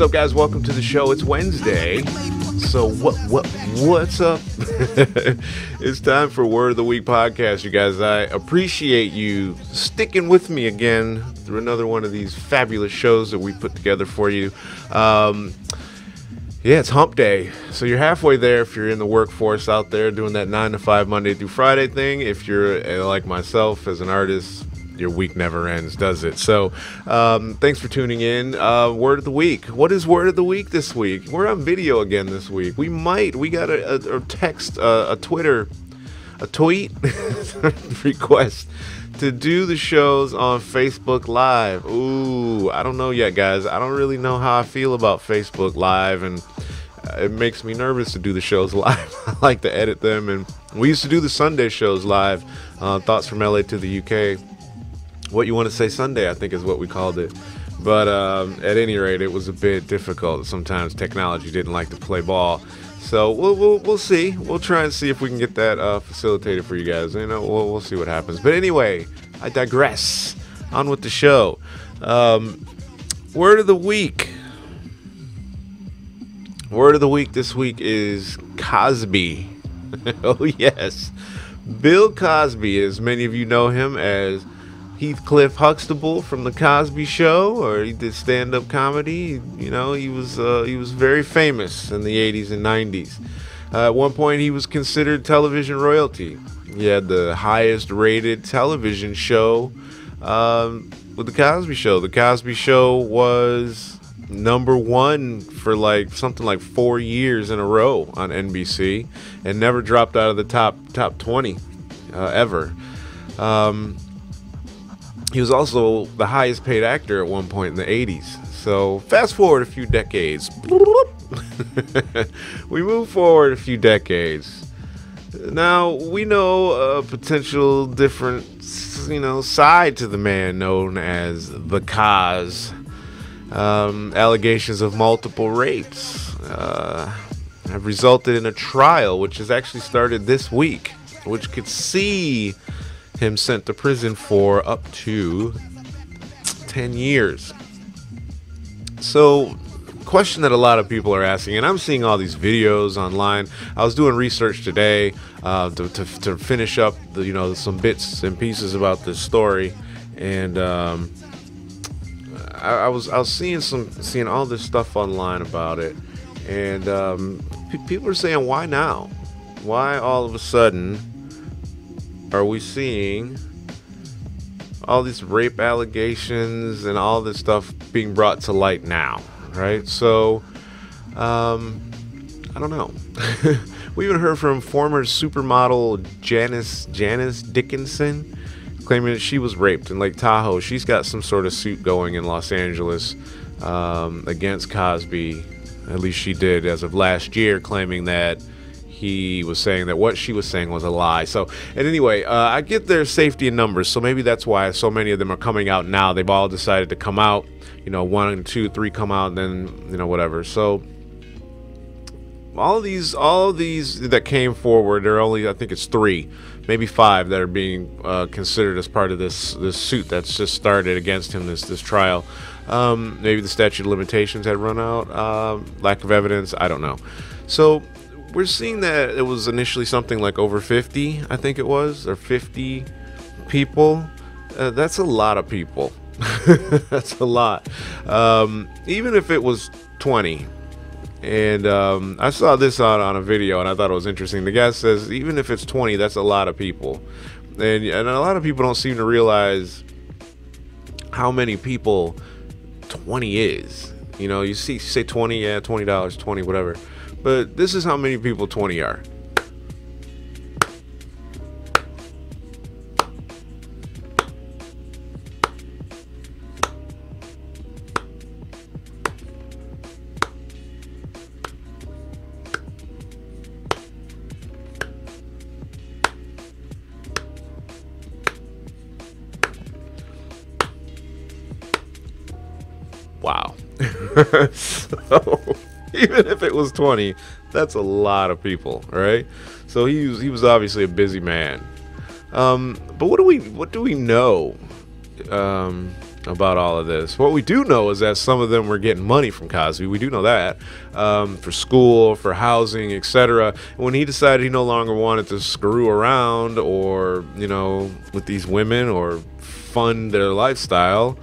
What's up, guys? Welcome to the show. It's Wednesday. So what what what's up? it's time for Word of the Week podcast, you guys. I appreciate you sticking with me again through another one of these fabulous shows that we put together for you. Um, yeah, it's hump day. So you're halfway there if you're in the workforce out there doing that 9 to 5 Monday through Friday thing. If you're uh, like myself as an artist, your week never ends, does it? So, um, thanks for tuning in. Uh, word of the week. What is word of the week this week? We're on video again this week. We might. We got a, a, a text, uh, a Twitter, a tweet request to do the shows on Facebook Live. Ooh, I don't know yet, guys. I don't really know how I feel about Facebook Live, and uh, it makes me nervous to do the shows live. I like to edit them, and we used to do the Sunday shows live. Uh, Thoughts from LA to the UK. What you want to say Sunday, I think, is what we called it. But um, at any rate, it was a bit difficult. Sometimes technology didn't like to play ball. So we'll, we'll, we'll see. We'll try and see if we can get that uh, facilitated for you guys. You know, we'll, we'll see what happens. But anyway, I digress. On with the show. Um, word of the week. Word of the week this week is Cosby. oh, yes. Bill Cosby, as many of you know him as Heathcliff Huxtable from the Cosby Show, or he did stand-up comedy. You know, he was uh, he was very famous in the 80s and 90s. Uh, at one point, he was considered television royalty. He had the highest-rated television show um, with the Cosby Show. The Cosby Show was number one for like something like four years in a row on NBC, and never dropped out of the top top 20 uh, ever. Um, he was also the highest paid actor at one point in the 80s. So, fast forward a few decades. we move forward a few decades. Now, we know a potential different, you know, side to the man known as the Cos. Um, allegations of multiple rapes uh, have resulted in a trial, which has actually started this week, which could see him sent to prison for up to 10 years. So, question that a lot of people are asking, and I'm seeing all these videos online. I was doing research today uh, to, to, to, finish up, the, you know, some bits and pieces about this story, and um, I, I, was I was seeing some seeing all this stuff online about it, and um, people are saying, why now? Why all of a sudden? Are we seeing all these rape allegations and all this stuff being brought to light now, right? So, um, I don't know. we even heard from former supermodel Janice Janice Dickinson claiming that she was raped in Lake Tahoe. She's got some sort of suit going in Los Angeles um, against Cosby. At least she did as of last year, claiming that he was saying that what she was saying was a lie. So, and anyway, uh, I get their safety in numbers, so maybe that's why so many of them are coming out now. They've all decided to come out. You know, one, two, three come out, and then you know whatever. So, all these, all of these that came forward, there are only I think it's three, maybe five that are being uh, considered as part of this this suit that's just started against him this this trial. Um, maybe the statute of limitations had run out. Um, lack of evidence. I don't know. So we're seeing that it was initially something like over 50, I think it was, or 50 people. Uh, that's a lot of people. that's a lot. Um, even if it was 20. And um, I saw this on, on a video and I thought it was interesting. The guy says, even if it's 20, that's a lot of people. And, and a lot of people don't seem to realize how many people 20 is. You know, you see, say 20, yeah, $20, 20, whatever. But this is how many people 20 are. Wow. so even if it was 20, that's a lot of people, right? So he was, he was obviously a busy man. Um, but what do we what do we know um, about all of this. What we do know is that some of them were getting money from Cosby. We do know that um, for school, for housing, etc. When he decided he no longer wanted to screw around or you know with these women or fund their lifestyle.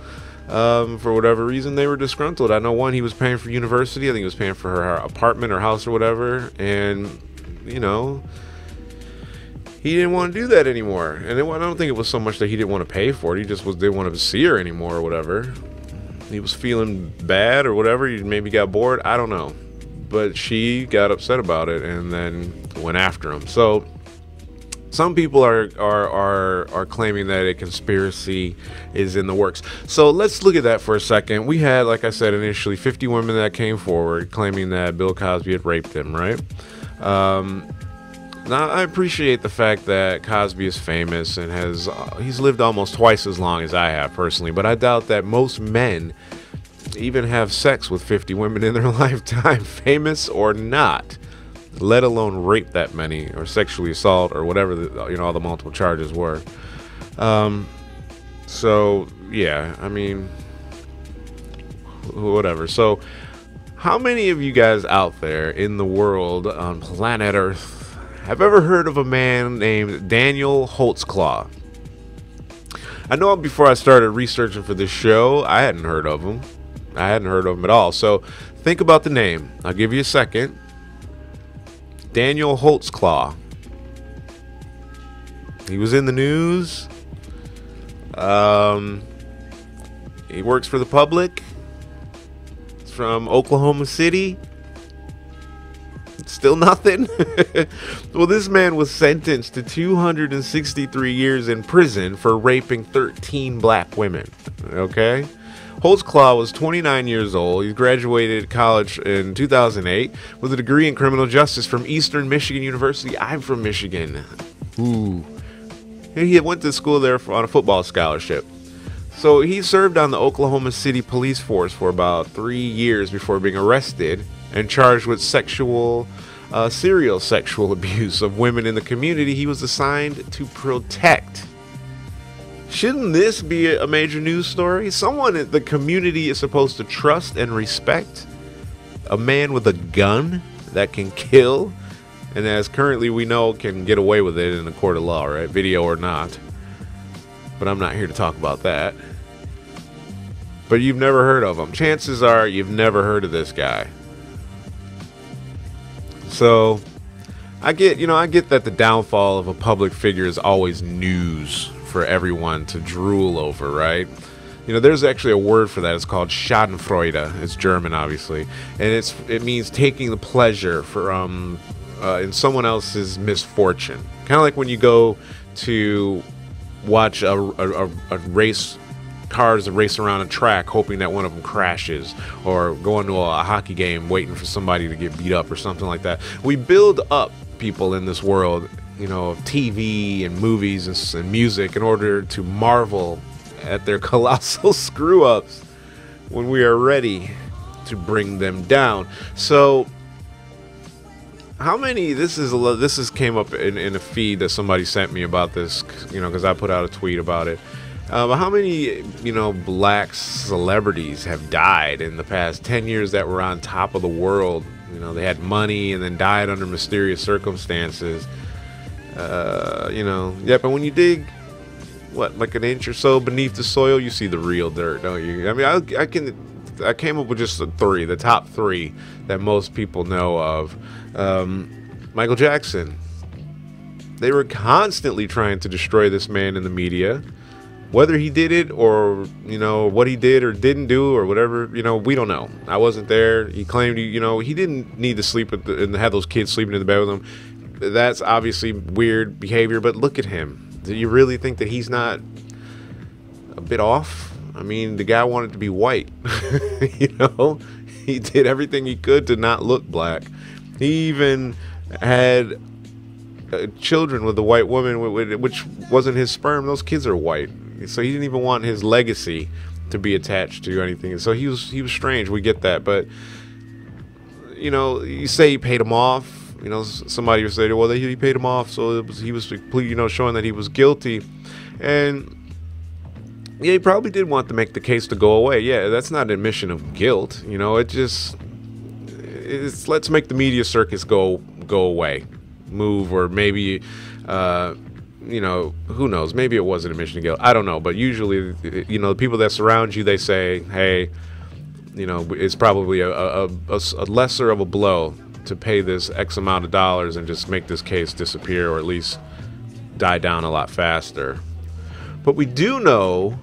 Um, for whatever reason, they were disgruntled. I know one, he was paying for university. I think he was paying for her apartment or house or whatever. And, you know, he didn't want to do that anymore. And it, I don't think it was so much that he didn't want to pay for it. He just was didn't want to see her anymore or whatever. He was feeling bad or whatever. He maybe got bored. I don't know. But she got upset about it and then went after him. So some people are, are are are claiming that a conspiracy is in the works. So let's look at that for a second. We had, like I said initially, 50 women that came forward claiming that Bill Cosby had raped them. Right. Um, now I appreciate the fact that Cosby is famous and has uh, he's lived almost twice as long as I have personally, but I doubt that most men even have sex with 50 women in their lifetime, famous or not let alone rape that many or sexually assault or whatever the, you know all the multiple charges were. Um, so yeah, I mean, whatever. So, how many of you guys out there in the world on planet Earth have ever heard of a man named Daniel Holtzclaw? I know before I started researching for this show, I hadn't heard of him. I hadn't heard of him at all. So think about the name. I'll give you a second. Daniel Holtzclaw. He was in the news. Um, he works for the public. He's from Oklahoma City. Still nothing. well, this man was sentenced to 263 years in prison for raping 13 black women. Okay? Holtzclaw was 29 years old. He graduated college in 2008 with a degree in criminal justice from Eastern Michigan University. I'm from Michigan. Ooh. He went to school there on a football scholarship. So he served on the Oklahoma City police force for about three years before being arrested and charged with sexual, uh, serial sexual abuse of women in the community he was assigned to protect. Shouldn't this be a major news story? Someone in the community is supposed to trust and respect. A man with a gun that can kill, and as currently we know, can get away with it in a court of law, right? Video or not. But I'm not here to talk about that. But you've never heard of him. Chances are you've never heard of this guy. So, I get, you know, I get that the downfall of a public figure is always news for everyone to drool over, right? You know, there's actually a word for that. It's called Schadenfreude. It's German, obviously, and it's it means taking the pleasure from uh, in someone else's misfortune. Kind of like when you go to watch a, a, a race cars race around a track hoping that one of them crashes or going to a, a, hockey game waiting for somebody to get beat up or something like that we build up people in this world you know, of TV and movies and, and music in order to marvel at their colossal screw ups when we are ready to bring them down. So, how many? This is a this is came up in, in a feed that somebody sent me about this, you know, because I put out a tweet about it. Uh, how many, you know, black celebrities have died in the past 10 years that were on top of the world? You know, they had money and then died under mysterious circumstances. Uh, you know, yeah, but when you dig, what, like an inch or so beneath the soil, you see the real dirt, don't you? I mean, I, I can, I came up with just the three, the top three that most people know of. Um, Michael Jackson. They were constantly trying to destroy this man in the media. Whether he did it or, you know, what he did or didn't do or whatever, you know, we don't know. I wasn't there. He claimed, you know, he didn't need to sleep the, and have those kids sleeping in the bed with him that's obviously weird behavior, but look at him. Do you really think that he's not a bit off? I mean, the guy wanted to be white. you know, he did everything he could to not look black. He even had uh, children with a white woman, which wasn't his sperm. Those kids are white, so he didn't even want his legacy to be attached to anything. So he was he was strange. We get that, but you know, you say he paid him off you know, somebody would say, well, he paid him off, so was, he was, you know, showing that he was guilty. And Yeah, he probably did want to make the case to go away. Yeah, that's not an admission of guilt. You know, it just it's let's make the media circus go go away, move, or maybe, uh, you know, who knows? Maybe it was an admission of guilt. I don't know. But usually, you know, the people that surround you, they say, hey, you know, it's probably a, a, a, a lesser of a blow to pay this X amount of dollars and just make this case disappear or at least die down a lot faster. But we do know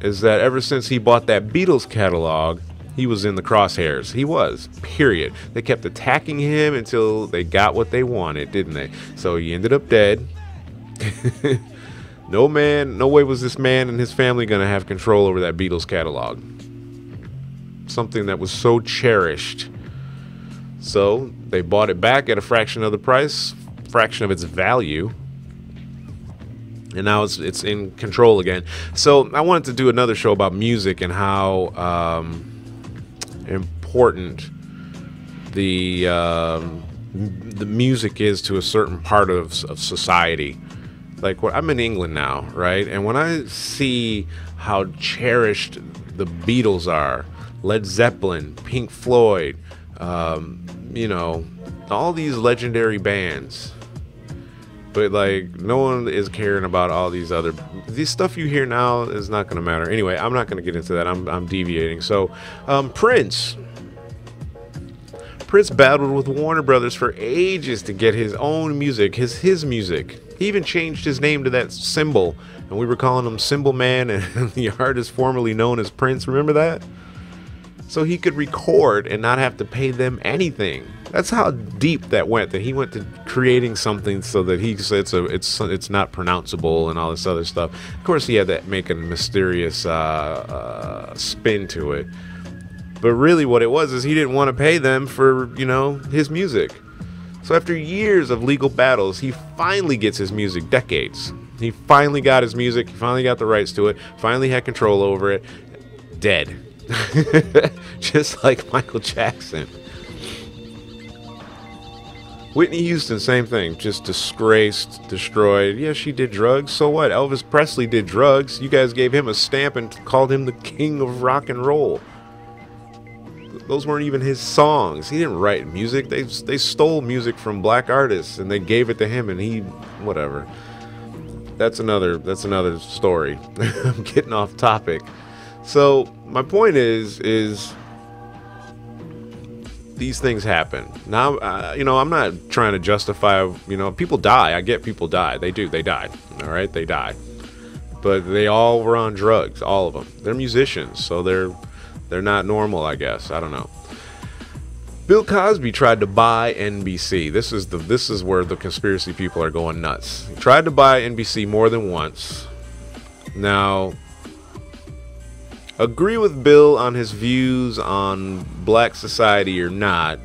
is that ever since he bought that Beatles catalog, he was in the crosshairs. He was, period. They kept attacking him until they got what they wanted, didn't they? So he ended up dead. no man, no way was this man and his family going to have control over that Beatles catalog. Something that was so cherished. So they bought it back at a fraction of the price, fraction of its value and now it's it's in control again. So I wanted to do another show about music and how um, important the um, the music is to a certain part of, of society. Like what I'm in England now, right? And when I see how cherished the Beatles are, Led Zeppelin, Pink Floyd, um, you know, all these legendary bands. But like no one is caring about all these other this stuff you hear now is not going to matter. Anyway i'm not going to get into that. I'm, I'm deviating. So um, prince. Prince battled with warner brothers for ages to get his own music his his music. He even changed his name to that symbol and we were calling him symbol man and the artist formerly known as prince. Remember that so he could record and not have to pay them anything that's how deep that went. That he went to creating something so that he said it's a, it's it's not pronounceable and all this other stuff. Of course, he had that make a mysterious uh, uh, spin to it. But really, what it was is he didn't want to pay them for you know his music. So after years of legal battles, he finally gets his music. Decades. He finally got his music. He finally got the rights to it. Finally had control over it. Dead. Just like Michael Jackson. Whitney Houston, same thing. Just disgraced, destroyed. Yeah, she did drugs. So what? Elvis Presley did drugs. You guys gave him a stamp and called him the king of rock and roll. Those weren't even his songs. He didn't write music. They they stole music from black artists and they gave it to him and he whatever. That's another that's another story. I'm getting off topic. So, my point is is these things happen. Now, uh, you know, I'm not trying to justify, you know, people die. I get people die. They do. They died. All right. They died. But they all were on drugs. All of them. They're musicians. So they're, they're not normal, I guess. I don't know. Bill Cosby tried to buy NBC. This is the this is where the conspiracy people are going nuts. He tried to buy NBC more than once. Now, agree with Bill on his views on black society or not,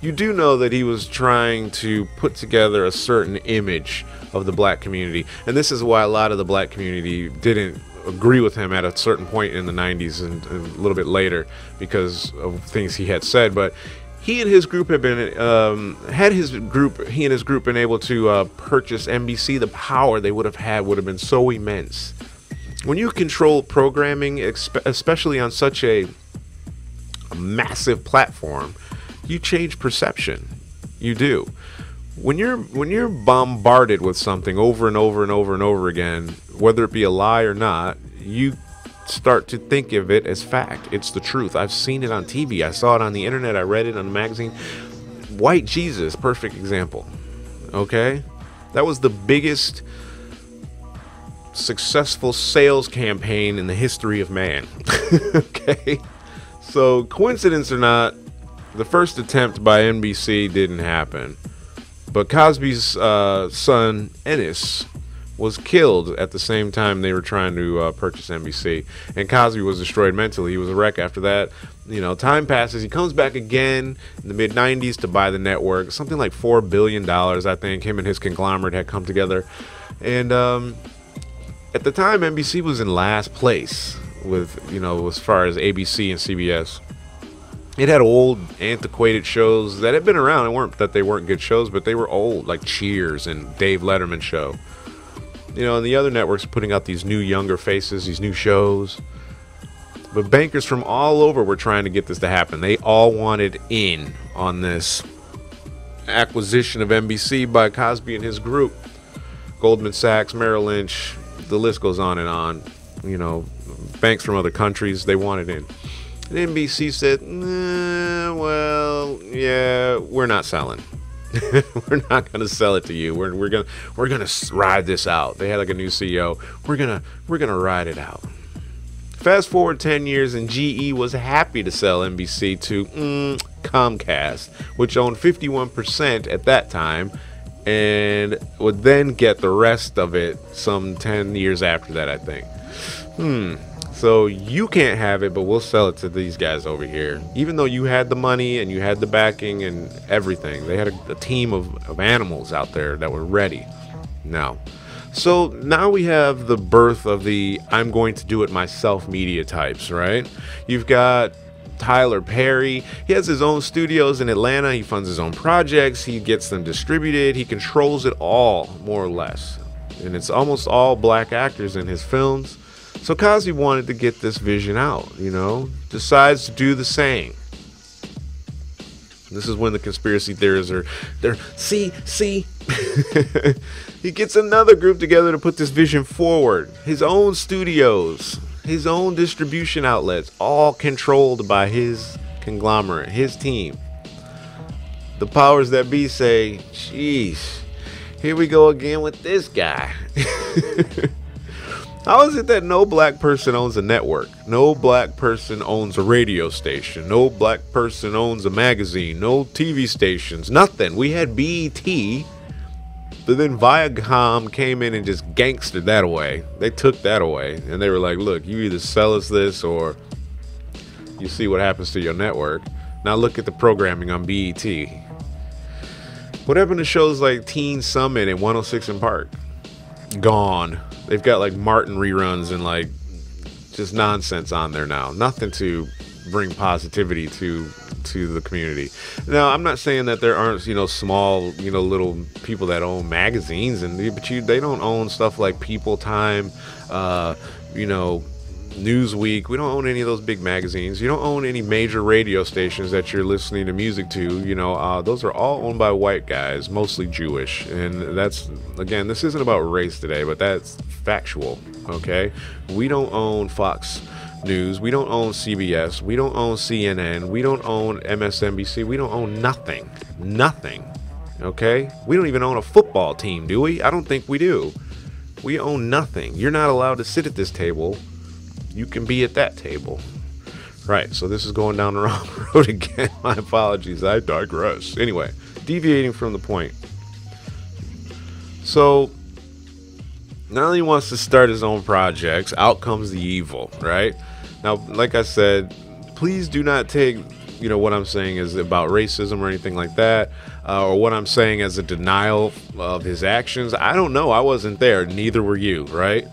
you do know that he was trying to put together a certain image of the black community. And this is why a lot of the black community didn't agree with him at a certain point in the 90s and, a little bit later because of things he had said. But he and his group had been um, had his group he and his group been able to uh, purchase NBC the power they would have had would have been so immense when you control programming, especially on such a, massive platform, you change perception. You do. When you're when you're bombarded with something over and over and over and over again, whether it be a lie or not, you start to think of it as fact. It's the truth. I've seen it on TV. I saw it on the internet. I read it on a magazine. White Jesus, perfect example. Okay? That was the biggest successful sales campaign in the history of man. okay? So, coincidence or not, the first attempt by NBC didn't happen. But Cosby's uh, son, Ennis, was killed at the same time they were trying to uh, purchase NBC. And Cosby was destroyed mentally. He was a wreck after that. You know, time passes. He comes back again in the mid 90s to buy the network. Something like $4 billion, I think. Him and his conglomerate had come together. And um, at the time, NBC was in last place with, you know, as far as ABC and CBS. It had old, antiquated shows that had been around. It weren't that they weren't good shows, but they were old, like Cheers and Dave Letterman show. You know, and the other networks putting out these new younger faces, these new shows. But bankers from all over were trying to get this to happen. They all wanted in on this acquisition of NBC by Cosby and his group. Goldman Sachs, Merrill Lynch, the list goes on and on. You know, banks from other countries, they wanted in. And NBC said, nah, well, yeah, we're not selling. we're not gonna sell it to you. We're, we're gonna we're gonna ride this out. They had like a new CEO. We're gonna we're gonna ride it out. Fast forward 10 years, and GE was happy to sell NBC to mm, Comcast, which owned 51% at that time, and would then get the rest of it some 10 years after that, I think. Hmm. So you can't have it, but we'll sell it to these guys over here. Even though you had the money and you had the backing and everything, they had a, a team of, of animals out there that were ready. Now, so now we have the birth of the I'm going to do it myself media types, right? You've got Tyler Perry. He has his own studios in Atlanta. He funds his own projects. He gets them distributed. He controls it all, more or less. And it's almost all black actors in his films. So Cosby wanted to get this vision out, you know, decides to do the same. This is when the conspiracy theorists are they're see, see. he gets another group together to put this vision forward. His own studios, his own distribution outlets, all controlled by his conglomerate, his team. The powers that be say, "Jeez, here we go again with this guy." How is it that no black person owns a network? No black person owns a radio station. No black person owns a magazine. No TV stations. Nothing. We had BET, but then Viacom came in and just gangstered that away. They took that away. And they were like, look, you either sell us this or you see what happens to your network. Now look at the programming on BET. What happened to shows like Teen Summit and 106 & Park? Gone. They've got like Martin reruns and like just nonsense on there now. Nothing to bring positivity to to the community. Now, I'm not saying that there aren't you know small you know little people that own magazines and but you they don't own stuff like People Time, uh, you know Newsweek. We don't own any of those big magazines. You don't own any major radio stations that you're listening to music to. You know, uh, those are all owned by white guys, mostly Jewish. And that's, again, this isn't about race today, but that's factual. Okay? We don't own Fox News. We don't own CBS. We don't own CNN. We don't own MSNBC. We don't own nothing. Nothing. Okay? We don't even own a football team, do we? I don't think we do. We own nothing. You're not allowed to sit at this table you can be at that table. Right, so this is going down the wrong road again. My apologies, I digress. Anyway, deviating from the point. So, now he wants to start his own projects. Out comes the evil, right? Now, like I said, please do not take you know what I'm saying is about racism or anything like that, uh, or what I'm saying as a denial of his actions. I don't know. I wasn't there. Neither were you, right?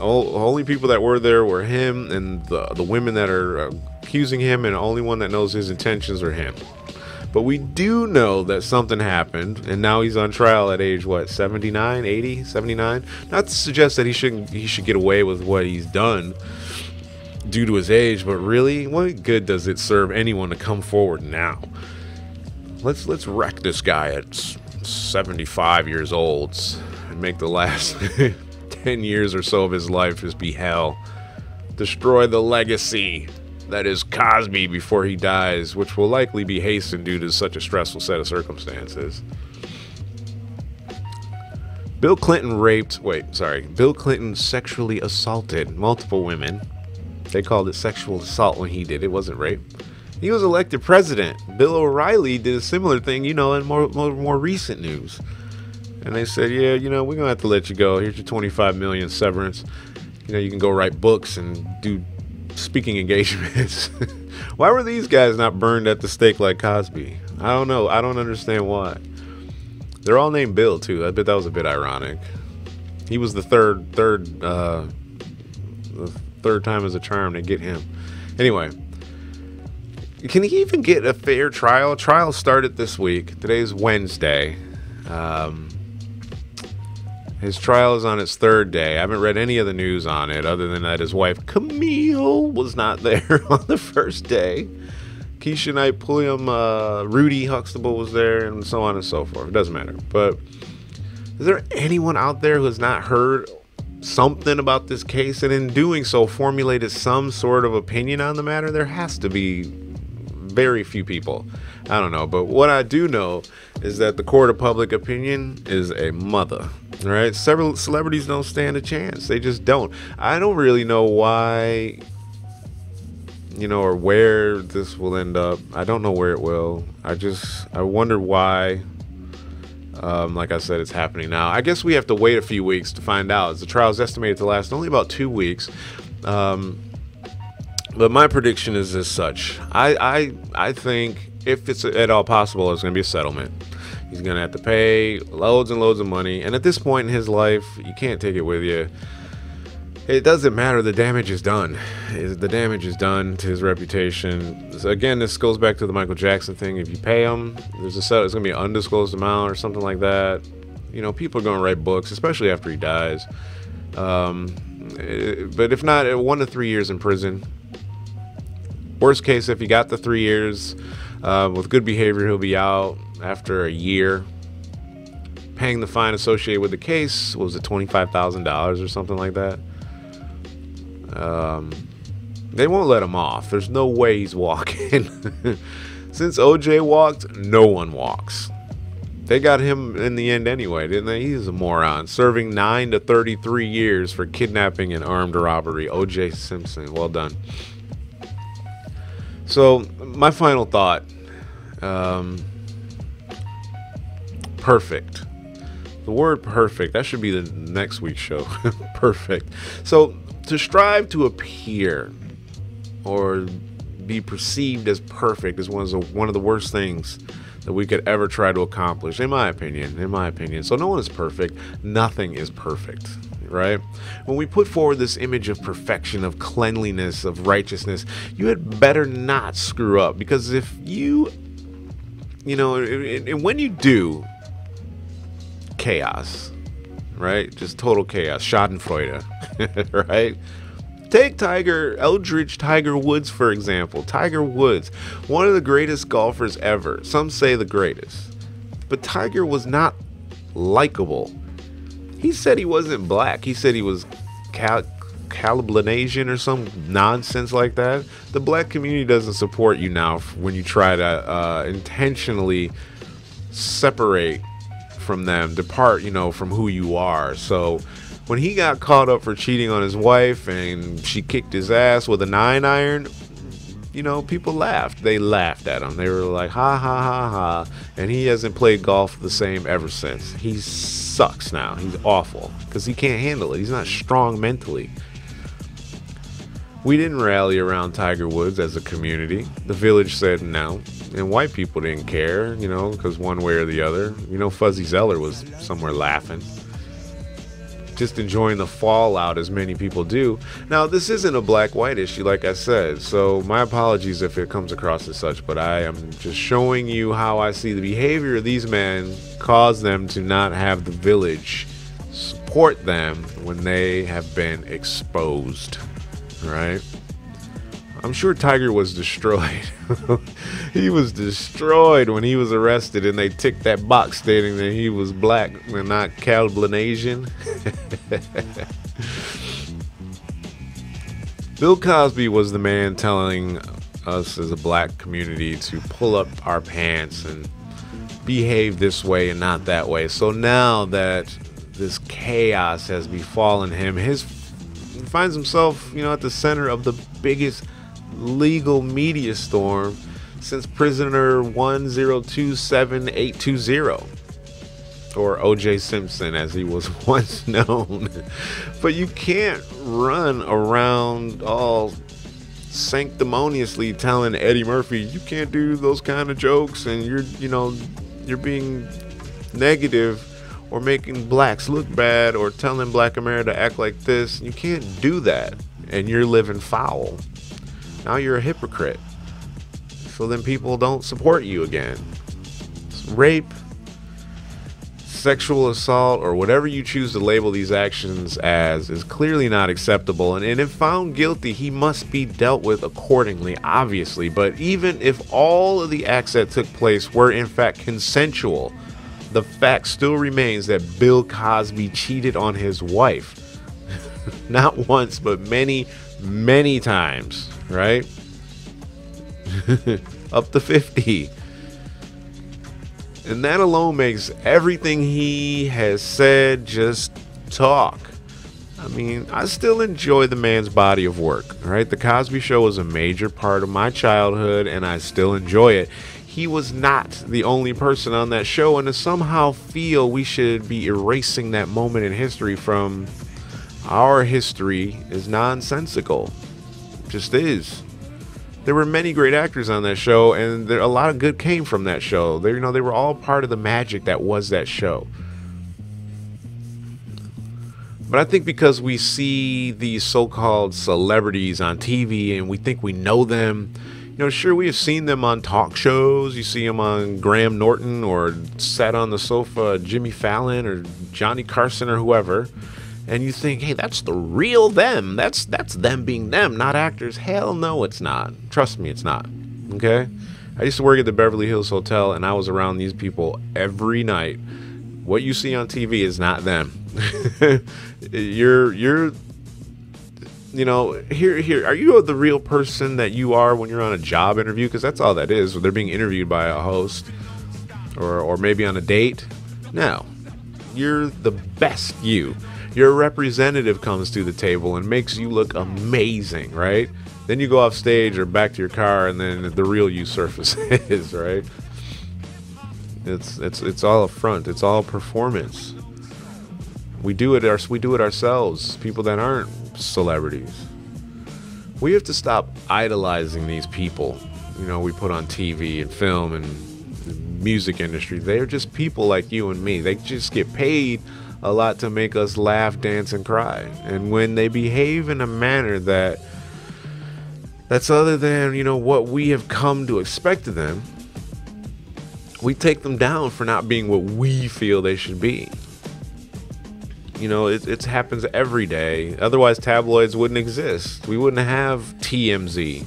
All, only people that were there were him and the, the women that are uh, accusing him, and the only one that knows his intentions are him. But we do know that something happened, and now he's on trial at age what 79, 80, 79. Not to suggest that he shouldn't he should get away with what he's done due to his age, but really, what good does it serve anyone to come forward now? Let's let's wreck this guy at 75 years old and make the last 10 years or so of his life just be hell. Destroy the legacy that is Cosby before he dies, which will likely be hastened due to such a stressful set of circumstances. Bill Clinton raped, wait, sorry, Bill Clinton sexually assaulted multiple women. They called it sexual assault when he did it, wasn't rape. He was elected president. Bill O'Reilly did a similar thing, you know, in more, more, more recent news. And they said, yeah, you know, we're going to have to let you go. Here's your 25 million severance. You know, you can go write books and do speaking engagements. why were these guys not burned at the stake like Cosby? I don't know. I don't understand why. They're all named Bill too. I bet that was a bit ironic. He was the third, third, uh, third time as a charm to get him. Anyway, can he even get a fair trial? Trial started this week. Today's Wednesday. Um, His trial is on its third day. I haven't read any of the news on it other than that his wife Camille was not there on the first day. Keshia Knight, Pulliam, uh, Rudy Huxtable was there, and so on and so forth. It doesn't matter. But is there anyone out there who has not heard something about this case and in doing so formulated some sort of opinion on the matter? There has to be very few people. I don't know. But what I do know is that the court of public opinion is a mother. Right? Several celebrities don't stand a chance. They just don't. I don't really know why you know, or where this will end up. I don't know where it will. I just I wonder why. Um, like I said, it's happening now. I guess we have to wait a few weeks to find out. The trial is estimated to last only about two weeks. Um, but my prediction is as such. I I I think if it's at all possible, it's going to be a settlement. He's going to have to pay loads and loads of money, and at this point in his life, you can't take it with you it doesn't matter. The damage is done. The damage is done to his reputation. So again, this goes back to the Michael Jackson thing. If you pay him, there's a set. It's gonna be an undisclosed amount or something like that. You know, people are gonna write books, especially after he dies. Um, eh, but if not, eh, one to three years in prison. Worst case, if he got the three years uh, with good behavior, he'll be out after a year. Paying the fine associated with the case was it twenty five thousand dollars or something like that. Um, they won't let him off. There's no way he's walking. Since OJ walked, no one walks. They got him in the end anyway, didn't they? He's a moron. Serving 9 to 33 years for kidnapping and armed robbery. OJ Simpson. Well done. So, my final thought um, perfect. The word perfect, that should be the next week's show. perfect. So, to strive to appear or be perceived as perfect is one of the one of the worst things that we could ever try to accomplish in my opinion in my opinion so no one is perfect nothing is perfect right when we put forward this image of perfection of cleanliness of righteousness you had better not screw up because if you you know and when you do chaos right? Just total chaos. Schadenfreude, right? Take Tiger, Eldridge Tiger Woods, for example. Tiger Woods, one of the greatest golfers ever. Some say the greatest. But Tiger was not likable. He said he wasn't black. He said he was Cal- Caliblanasian or some nonsense like that. The black community doesn't support you now when you try to uh, intentionally separate from them, depart, you know, from who you are. So when he got caught up for cheating on his wife and she kicked his ass with a nine iron, you know, people laughed. They laughed at him. They were like, ha ha ha ha. And he hasn't played golf the same ever since. He sucks now. He's awful because he can't handle it. He's not strong mentally. We didn't rally around Tiger Woods as a community. The village said no and white people didn't care, you know, because one way or the other. You know, Fuzzy Zoeller was somewhere laughing, just enjoying the fallout as many people do. Now, this isn't a black-white issue, like I said, so my apologies if it comes across as such, but I am just showing you how I see the behavior of these men cause them to not have the village support them when they have been exposed, right? I'm sure Tiger was destroyed. he was destroyed when he was arrested and they ticked that box stating that he was black and not Caliblanasian. Bill Cosby was the man telling us as a black community to pull up our pants and behave this way and not that way. So now that this chaos has befallen him, his he finds himself, you know, at the center of the biggest legal media storm since prisoner 1027820 or OJ Simpson as he was once known. but you can't run around all sanctimoniously telling Eddie Murphy you can't do those kind of jokes and you're you know you're being negative or making blacks look bad or telling black America to act like this. You can't do that and you're living foul. Now you're a hypocrite. So then people don't support you again. Rape, sexual assault or whatever you choose to label these actions as is clearly not acceptable. And, and if found guilty, he must be dealt with accordingly, obviously. But even if all of the acts that took place were in fact consensual, the fact still remains that Bill Cosby cheated on his wife. not once, but many, many times, right? Up to 50. And that alone makes everything he has said just talk. I mean, I still enjoy the man's body of work, right? The Cosby Show was a major part of my childhood, and I still enjoy it. He was not the only person on that show, and to somehow feel we should be erasing that moment in history from our history is nonsensical. Just is there were many great actors on that show, and there, a lot of good came from that show. They, you know, they were all part of the magic that was that show. But I think because we see these so-called celebrities on TV and we think we know them, you know, sure we have seen them on talk shows. You see them on Graham Norton or sat on the sofa Jimmy Fallon or Johnny Carson or whoever and you think, hey, that's the real them. That's that's them being them, not actors. Hell no, it's not. Trust me, it's not. Okay? I used to work at the Beverly Hills Hotel and I was around these people every night. What you see on TV is not them. you're you're you know, here here are you the real person that you are when you're on a job interview because that's all that is. They're being interviewed by a host or or maybe on a date. No. You're the best you your representative comes to the table and makes you look amazing, right? Then you go off stage or back to your car, and then the real you surfaces, right? It's it's it's all a front. It's all performance. We do it our, we do it ourselves. People that aren't celebrities. We have to stop idolizing these people. You know, we put on TV and film and music industry. They're just people like you and me. They just get paid a lot to make us laugh, dance, and cry. And when they behave in a manner that that's other than you know what we have come to expect of them, we take them down for not being what we feel they should be. You know, it, it happens every day. Otherwise, tabloids wouldn't exist. We wouldn't have TMZ.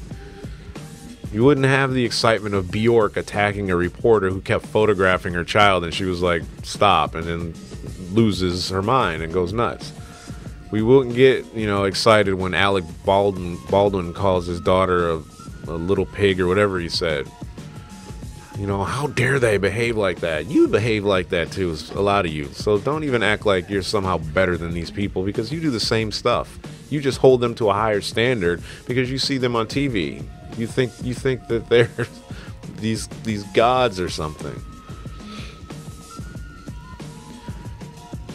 You wouldn't have the excitement of Bjork attacking a reporter who kept photographing her child and she was like, stop. And then loses her mind and goes nuts. We wouldn't get, you know, excited when Alec Baldwin, Baldwin calls his daughter a, a little pig or whatever he said. You know, how dare they behave like that? You behave like that too, a lot of you. So don't even act like you're somehow better than these people because you do the same stuff. You just hold them to a higher standard because you see them on TV. You think you think that they're these these gods or something.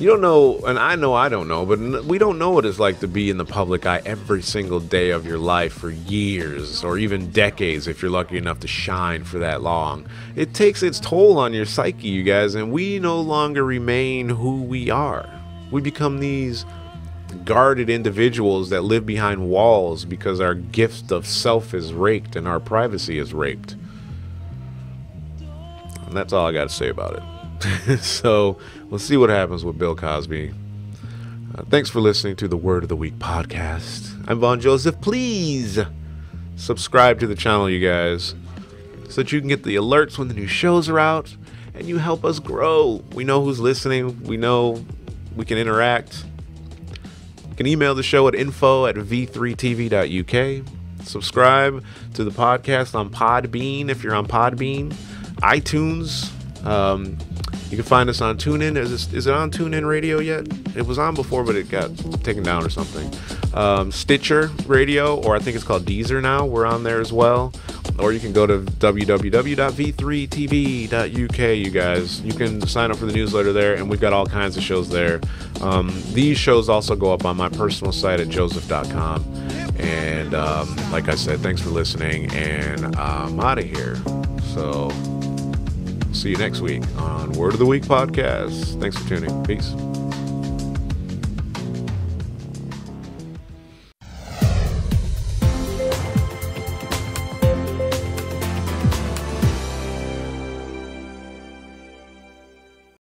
You don't know, and I know I don't know, but we don't know what it's like to be in the public eye every single day of your life for years or even decades if you're lucky enough to shine for that long. It takes its toll on your psyche, you guys, and we no longer remain who we are. We become these guarded individuals that live behind walls because our gift of self is raked and our privacy is raped. And that's all I got to say about it. so we'll see what happens with Bill Cosby. Uh, thanks for listening to the Word of the Week podcast. I'm Vaughn Joseph. Please subscribe to the channel, you guys, so that you can get the alerts when the new shows are out and you help us grow. We know who's listening, we know we can interact. You can email the show at info at v3tv.uk. Subscribe to the podcast on Podbean if you're on Podbean, iTunes. Um, you can find us on TuneIn. Is it, is it on TuneIn Radio yet? It was on before, but it got taken down or something. Um, Stitcher Radio, or I think it's called Deezer now. We're on there as well. Or you can go to www.v3tv.uk, you guys. You can sign up for the newsletter there, and we've got all kinds of shows there. Um, these shows also go up on my personal site at joseph.com. And um, like I said, thanks for listening, and I'm out of here. So. See you next week on Word of the Week podcast. Thanks for tuning. Peace.